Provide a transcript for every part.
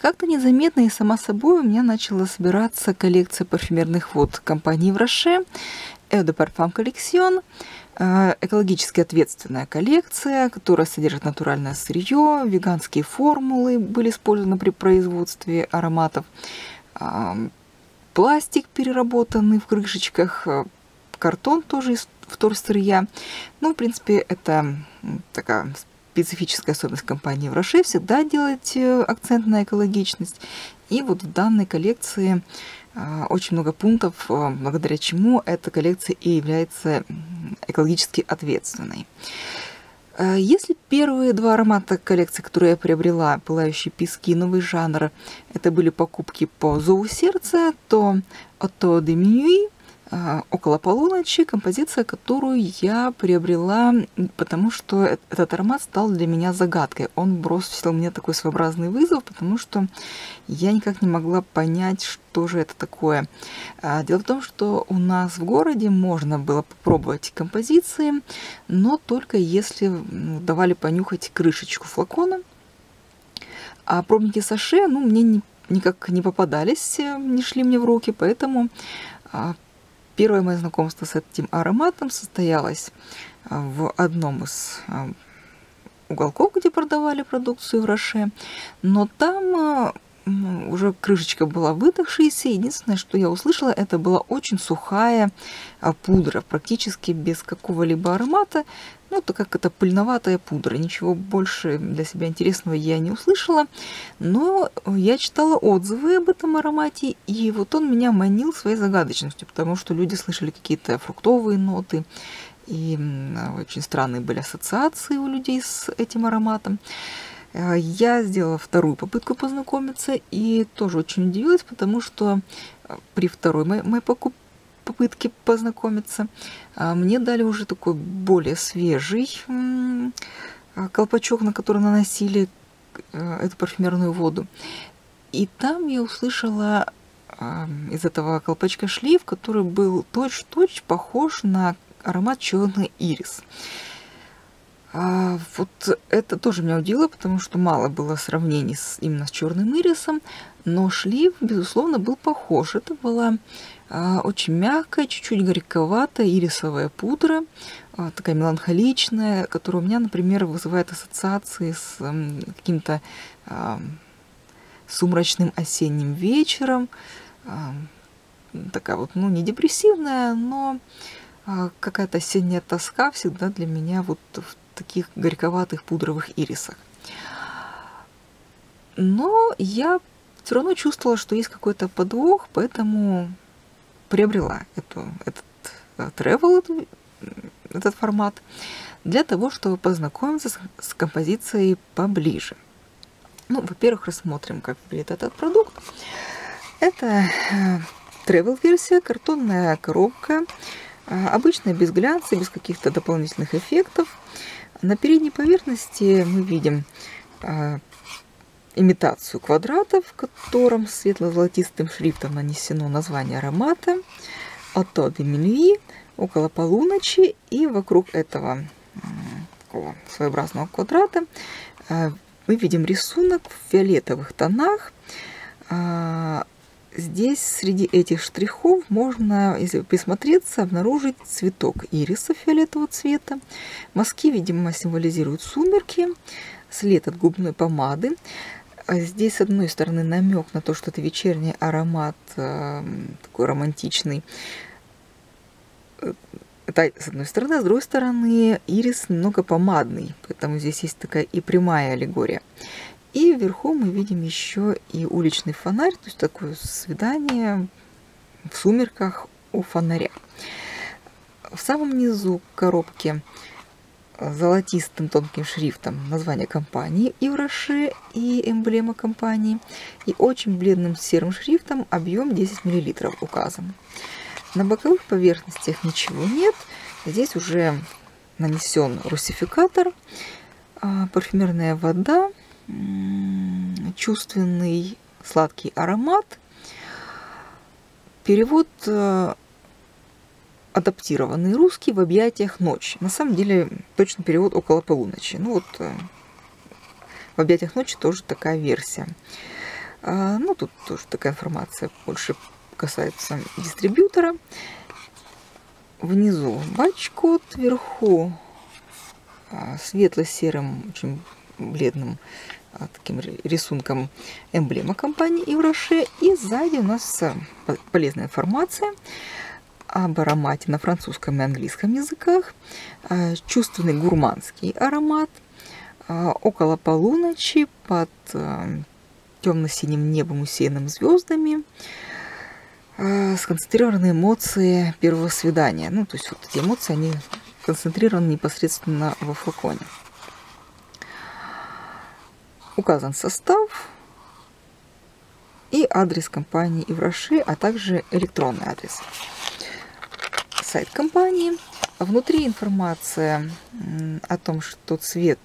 Как-то незаметно и сама собой у меня начала собираться коллекция парфюмерных вод компании Враше Eau Parfum Collection, э, экологически ответственная коллекция, которая содержит натуральное сырье, веганские формулы были использованы при производстве ароматов, пластик переработанный в крышечках, э, картон тоже из вторсырья. Ну, в принципе, это такая специфическая особенность компании в Роше всегда делать э, акцент на экологичность. И вот в данной коллекции э, очень много пунктов, э, благодаря чему эта коллекция и является экологически ответственной. Если первые два аромата коллекции, которые я приобрела, пылающие пески, новый жанр, это были покупки по зову сердца, то Отто де Минюи а, около полуночи, композиция, которую я приобрела, потому что этот аромат стал для меня загадкой. Он бросил мне такой своеобразный вызов, потому что я никак не могла понять, что же это такое. А, дело в том, что у нас в городе можно было попробовать композиции, но только если давали понюхать крышечку флакона. А пробники саше, ну, мне не, никак не попадались, не шли мне в руки, поэтому а, Первое мое знакомство с этим ароматом состоялось а, в одном из а, уголков, где продавали продукцию в Роше, но там а, уже крышечка была выдохшаяся. Единственное, что я услышала, это была очень сухая пудра, практически без какого-либо аромата. Ну, это как это пыльноватая пудра. Ничего больше для себя интересного я не услышала. Но я читала отзывы об этом аромате, и вот он меня манил своей загадочностью, потому что люди слышали какие-то фруктовые ноты, и очень странные были ассоциации у людей с этим ароматом. Э, я сделала вторую попытку познакомиться и тоже очень удивилась, потому что э, при второй моей, покупке попытки познакомиться. А, мне дали уже такой более свежий колпачок, на который наносили э, эту парфюмерную воду. И там я услышала из этого колпачка шлейф, который был точь-точь похож на аромат черный ирис. А, вот это тоже меня удивило, потому что мало было сравнений с, именно с черным ирисом, но шлейф, безусловно, был похож. Это была а, очень мягкая, чуть-чуть горьковатая ирисовая пудра, а, такая меланхоличная, которая у меня, например, вызывает ассоциации с каким-то а, сумрачным осенним вечером. Такая вот, ну, не депрессивная, но какая-то осенняя тоска всегда для меня вот в таких горьковатых пудровых ирисах. Но я все равно чувствовала, что есть какой-то подвох, поэтому приобрела эту, этот э, travel, этот, формат, для того, чтобы познакомиться с, с композицией поближе. Ну, во-первых, рассмотрим, как выглядит этот продукт. Это э, travel версия, картонная коробка, э, обычная без глянца, без каких-то дополнительных эффектов. На передней поверхности мы видим имитацию квадрата, в котором светло-золотистым шрифтом нанесено название аромата «Ото де Минуи» около полуночи. И вокруг этого такого своеобразного квадрата э, мы видим рисунок в фиолетовых тонах. Здесь среди этих штрихов можно, если присмотреться, обнаружить цветок ириса фиолетового цвета. Мазки, видимо, символизируют сумерки, след от губной помады. А здесь, с одной стороны, намек на то, что это вечерний аромат, э, такой романтичный. Это с одной стороны, а с другой стороны, ирис немного помадный, поэтому здесь есть такая и прямая аллегория. И вверху мы видим еще и уличный фонарь, то есть такое свидание в сумерках у фонаря. В самом низу коробки золотистым тонким шрифтом название компании Ивраше и эмблема компании. И очень бледным серым шрифтом объем 10 мл указан. На боковых поверхностях ничего нет. Здесь уже нанесен русификатор, а, парфюмерная вода, чувственный сладкий аромат. Перевод э, адаптированный русский в объятиях ночи. На самом деле, точно перевод около полуночи. Ну вот, э, в объятиях ночи тоже такая версия. А, ну, тут тоже такая информация больше касается дистрибьютора. Внизу батч-код, вверху а, светло-серым, очень бледным а, таким рисунком эмблема компании Ивроше. И сзади у нас полезная информация об аромате на французском и английском языках. Чувственный гурманский аромат. Около полуночи под темно-синим небом, усеянным звездами. Сконцентрированные эмоции первого свидания. Ну, то есть вот эти эмоции, они концентрированы непосредственно во флаконе. Указан состав и адрес компании Ивраши, а также электронный адрес. Сайт компании. Внутри информация о том, что цвет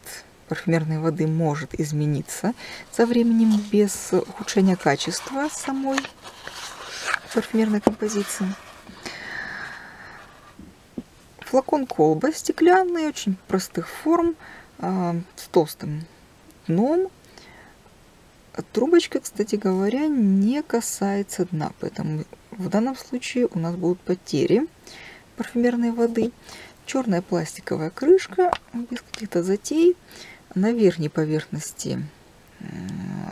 парфюмерной воды может измениться со временем без ухудшения качества самой парфюмерной композиции. Флакон колба стеклянный, очень простых форм, а, с толстым дном. Трубочка, кстати говоря, не касается дна, поэтому в данном случае у нас будут потери парфюмерной воды. Черная пластиковая крышка, без каких-то затей. На верхней поверхности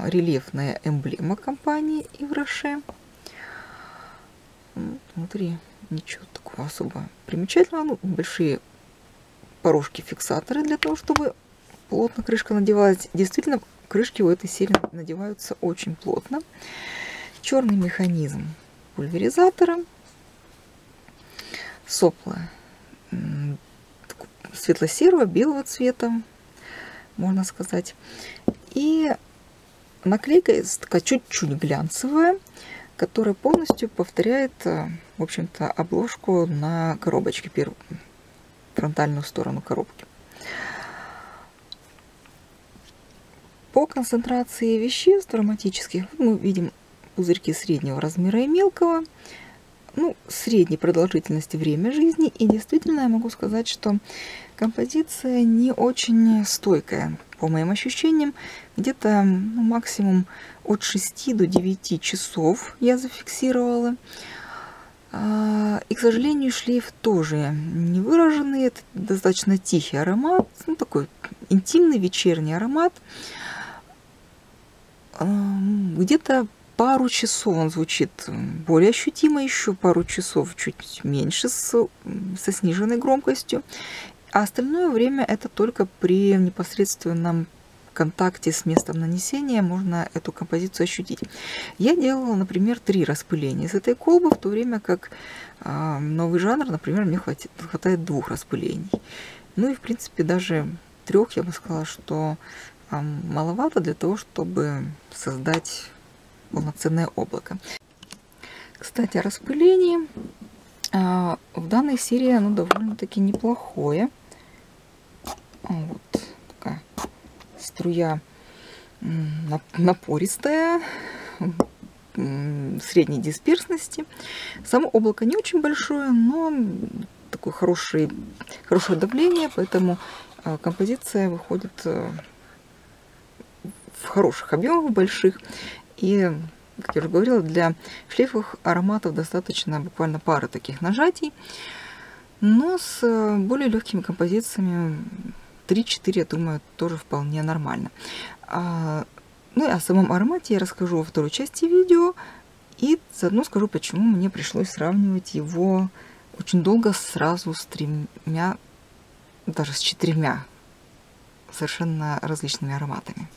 рельефная эмблема компании Ивроше. Внутри ничего такого особо примечательного. Ну, большие порожки-фиксаторы для того, чтобы плотно крышка надевалась. Действительно, крышки у этой серии надеваются очень плотно. Черный механизм пульверизатора. Сопла светло-серого, белого цвета, можно сказать. И наклейка такая чуть-чуть глянцевая которая полностью повторяет, э, в общем-то, обложку на коробочке, первую, фронтальную сторону коробки. По концентрации веществ ароматических мы видим пузырьки среднего размера и мелкого, ну, средней продолжительности время жизни. И действительно я могу сказать, что композиция не очень стойкая по моим ощущениям, где-то ну, максимум от 6 до 9 часов я зафиксировала. А, и, к сожалению, шлейф тоже не выраженный. Это достаточно тихий аромат, ну, такой интимный вечерний аромат. Где-то пару часов он звучит более ощутимо, еще пару часов чуть меньше, с, со сниженной громкостью. А остальное время это только при непосредственном контакте с местом нанесения можно эту композицию ощутить. Я делала, например, три распыления из этой колбы, в то время как э, новый жанр, например, мне хватит, хватает двух распылений. Ну и, в принципе, даже трех, я бы сказала, что маловато для того, чтобы создать полноценное облако. Кстати, о распылении. Э, в данной серии оно довольно-таки неплохое. Вот такая струя напористая, средней дисперсности. Само облако не очень большое, но такое хорошее, хорошее давление, поэтому а, композиция выходит э, в хороших объемах, больших. И, как я уже говорила, для шлейфовых ароматов достаточно буквально пары таких нажатий. Но с э, более легкими композициями 3-4, я думаю, тоже вполне нормально. А, ну и о самом аромате я расскажу во второй части видео. И заодно скажу, почему мне пришлось сравнивать его очень долго сразу с тремя, даже с четырьмя совершенно различными ароматами.